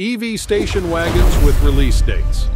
EV station wagons with release dates.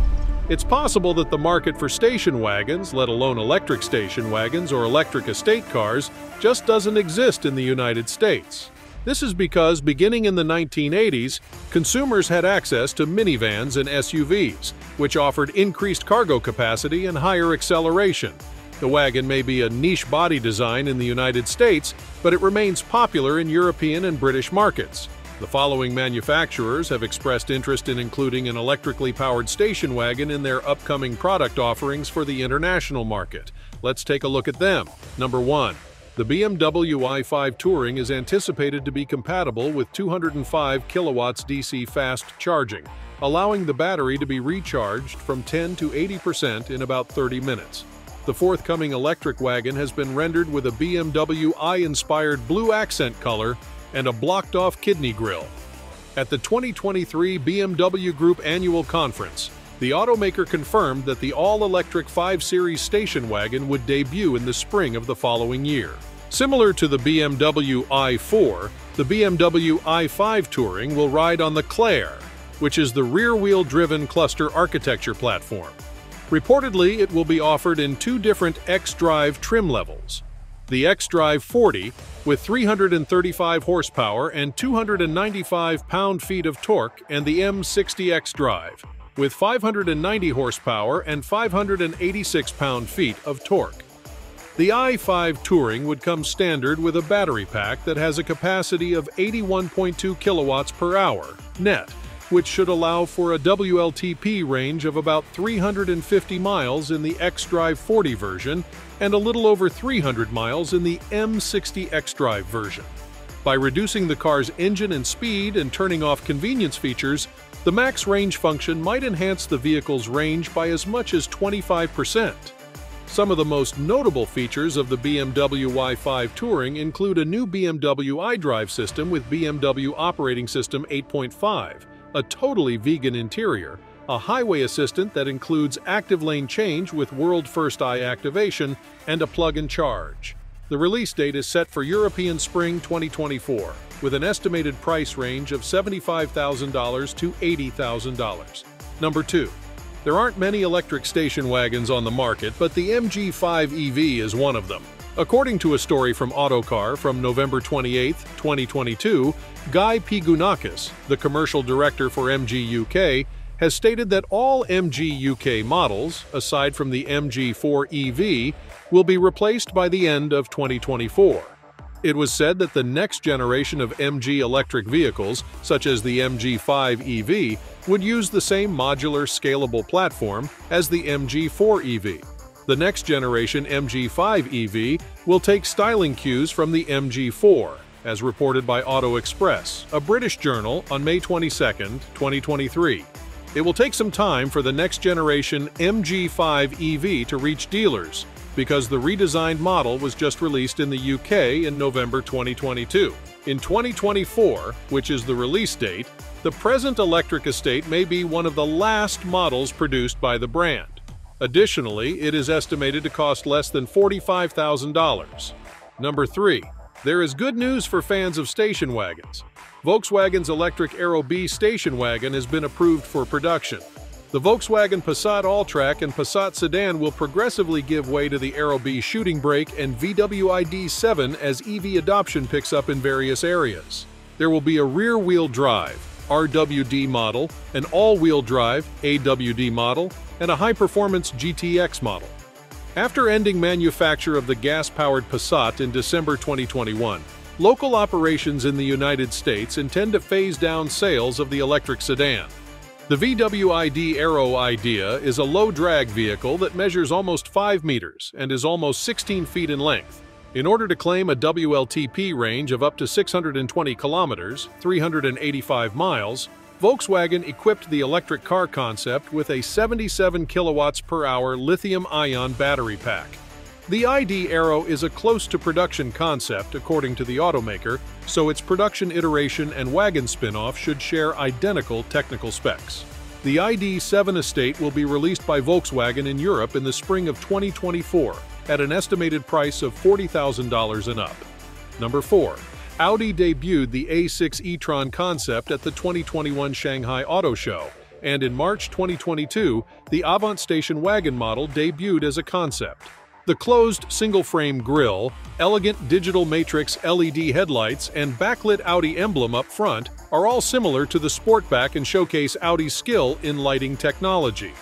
It's possible that the market for station wagons, let alone electric station wagons or electric estate cars, just doesn't exist in the United States. This is because beginning in the 1980s, consumers had access to minivans and SUVs, which offered increased cargo capacity and higher acceleration. The wagon may be a niche body design in the United States, but it remains popular in European and British markets. The following manufacturers have expressed interest in including an electrically powered station wagon in their upcoming product offerings for the international market. Let's take a look at them. Number 1. The BMW i5 Touring is anticipated to be compatible with 205 kilowatts DC fast charging, allowing the battery to be recharged from 10 to 80% in about 30 minutes. The forthcoming electric wagon has been rendered with a BMW i-inspired blue accent color and a blocked-off kidney grille. At the 2023 BMW Group Annual Conference, the automaker confirmed that the all-electric 5 Series station wagon would debut in the spring of the following year. Similar to the BMW i4, the BMW i5 Touring will ride on the CLAR, which is the rear-wheel driven cluster architecture platform. Reportedly, it will be offered in two different xDrive trim levels, the xDrive 40 with 335 horsepower and 295 pound-feet of torque and the M60 xDrive with 590 horsepower and 586 pound-feet of torque. The i5 Touring would come standard with a battery pack that has a capacity of 81.2 kilowatts per hour net, which should allow for a WLTP range of about 350 miles in the xDrive 40 version and a little over 300 miles in the M60 xDrive version. By reducing the car's engine and speed and turning off convenience features, the max range function might enhance the vehicle's range by as much as 25%. Some of the most notable features of the BMW i5 Touring include a new BMW iDrive system with BMW Operating System 8.5, a totally vegan interior, a highway assistant that includes active lane change with world first eye activation, and a plug-and charge. The release date is set for European Spring 2024, with an estimated price range of $75,000 to $80,000. Number 2. There aren't many electric station wagons on the market, but the MG5 EV is one of them. According to a story from Autocar from November 28, 2022, Guy Pigounakis, the commercial director for MG UK, has stated that all MG UK models, aside from the MG4 EV, will be replaced by the end of 2024. It was said that the next generation of MG electric vehicles, such as the MG5 EV, would use the same modular, scalable platform as the MG4 EV. The next generation MG5 EV will take styling cues from the MG4, as reported by Auto Express, a British journal, on May 22, 2023. It will take some time for the next generation MG5 EV to reach dealers, because the redesigned model was just released in the UK in November 2022. In 2024, which is the release date, the present electric estate may be one of the last models produced by the brand. Additionally, it is estimated to cost less than $45,000. Number 3. There is good news for fans of station wagons. Volkswagen's electric Aero B station wagon has been approved for production. The Volkswagen Passat Alltrack and Passat sedan will progressively give way to the Aero B shooting brake and VW ID.7 as EV adoption picks up in various areas. There will be a rear-wheel drive, RWD model, an all-wheel drive, AWD model, and a high-performance GTX model. After ending manufacture of the gas-powered Passat in December 2021, local operations in the United States intend to phase down sales of the electric sedan. The VW ID Aero Idea is a low-drag vehicle that measures almost 5 meters and is almost 16 feet in length. In order to claim a WLTP range of up to 620 kilometers, 385 miles, Volkswagen equipped the electric car concept with a 77 kilowatts per hour lithium-ion battery pack. The ID Aero is a close-to-production concept according to the automaker, so its production iteration and wagon spin-off should share identical technical specs. The ID7 estate will be released by Volkswagen in Europe in the spring of 2024 at an estimated price of $40,000 and up. Number 4. Audi debuted the A6 e-tron concept at the 2021 Shanghai Auto Show, and in March 2022, the Avant station wagon model debuted as a concept. The closed single-frame grille, elegant digital matrix LED headlights, and backlit Audi emblem up front are all similar to the Sportback and showcase Audi's skill in lighting technology.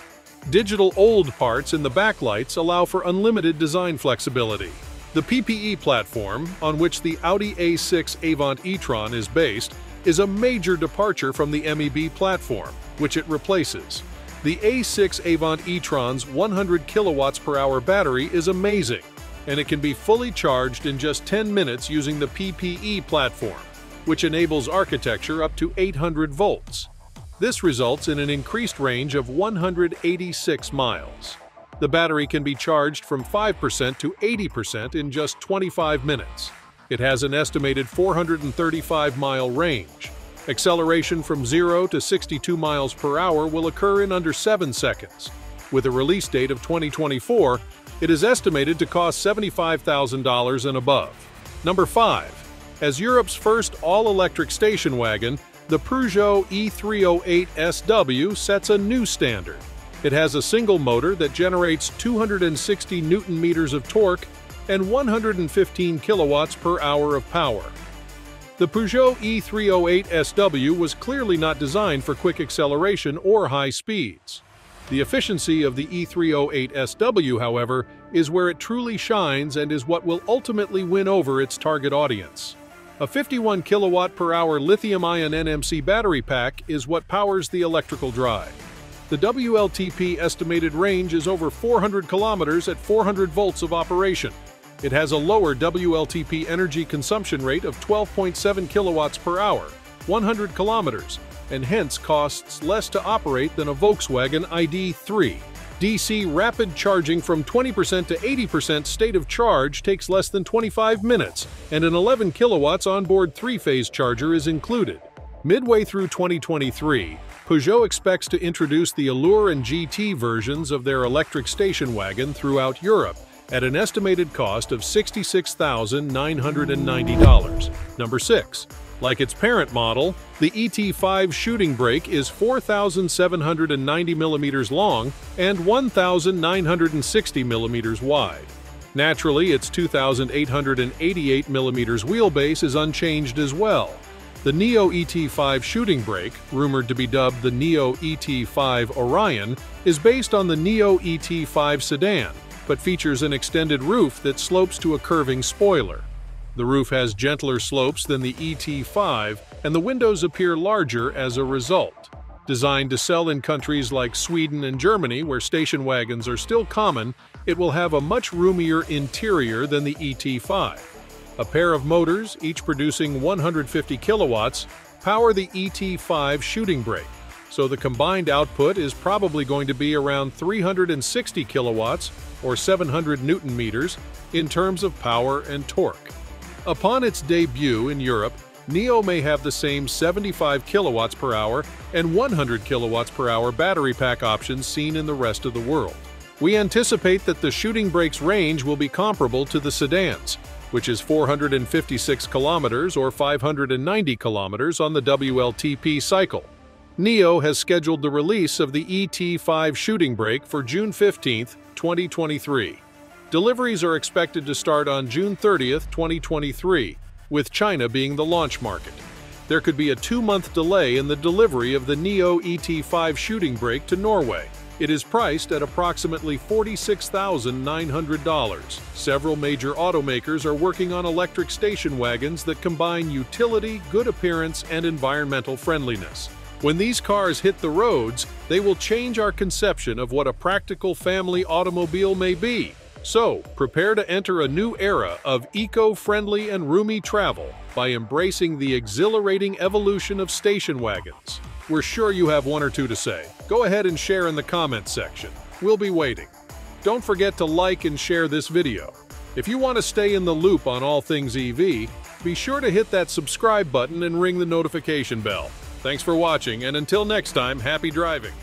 Digital OLED parts in the backlights allow for unlimited design flexibility. The PPE platform, on which the Audi A6 Avant e-tron is based, is a major departure from the MEB platform, which it replaces. The A6 Avant e-tron's 100 kilowatts per hour battery is amazing, and it can be fully charged in just 10 minutes using the PPE platform, which enables architecture up to 800 volts. This results in an increased range of 186 miles. The battery can be charged from 5% to 80% in just 25 minutes. It has an estimated 435-mile range. Acceleration from 0 to 62 miles per hour will occur in under 7 seconds. With a release date of 2024, it is estimated to cost $75,000 and above. Number 5. As Europe's first all-electric station wagon, the Peugeot E308SW sets a new standard. It has a single motor that generates 260 newton-meters of torque and 115 kilowatts per hour of power. The Peugeot E308SW was clearly not designed for quick acceleration or high speeds. The efficiency of the E308SW, however, is where it truly shines and is what will ultimately win over its target audience. A 51 kilowatt per hour lithium-ion NMC battery pack is what powers the electrical drive. The WLTP estimated range is over 400 kilometers at 400 volts of operation. It has a lower WLTP energy consumption rate of 12.7 kilowatts per hour, 100 kilometers, and hence costs less to operate than a Volkswagen ID3. DC rapid charging from 20% to 80% state of charge takes less than 25 minutes, and an 11 kilowatts onboard three-phase charger is included. Midway through 2023, Peugeot expects to introduce the Allure and GT versions of their electric station wagon throughout Europe at an estimated cost of $66,990. Number 6. Like its parent model, the ET5 shooting brake is 4,790 mm long and 1,960 mm wide. Naturally, its 2,888 mm wheelbase is unchanged as well. The NIO ET5 shooting brake, rumored to be dubbed the NIO ET5 Orion, is based on the NIO ET5 sedan, but features an extended roof that slopes to a curving spoiler. The roof has gentler slopes than the ET5, and the windows appear larger as a result. Designed to sell in countries like Sweden and Germany, where station wagons are still common, it will have a much roomier interior than the ET5. A pair of motors, each producing 150 kilowatts, power the ET5 shooting brake, so the combined output is probably going to be around 360 kilowatts or 700 newton meters in terms of power and torque. Upon its debut in Europe, NIO may have the same 75 kilowatts per hour and 100 kilowatts per hour battery pack options seen in the rest of the world. We anticipate that the shooting brake's range will be comparable to the sedans, which is 456 kilometers or 590 kilometers on the WLTP cycle. NIO has scheduled the release of the ET5 shooting brake for June 15, 2023. Deliveries are expected to start on June 30, 2023, with China being the launch market. There could be a two-month delay in the delivery of the NIO ET5 shooting brake to Norway. It is priced at approximately $46,900. Several major automakers are working on electric station wagons that combine utility, good appearance, and environmental friendliness. When these cars hit the roads, they will change our conception of what a practical family automobile may be. So, prepare to enter a new era of eco-friendly and roomy travel by embracing the exhilarating evolution of station wagons. We're sure you have one or two to say. Go ahead and share in the comments section. We'll be waiting. Don't forget to like and share this video. If you want to stay in the loop on all things EV, be sure to hit that subscribe button and ring the notification bell. Thanks for watching, and until next time, happy driving!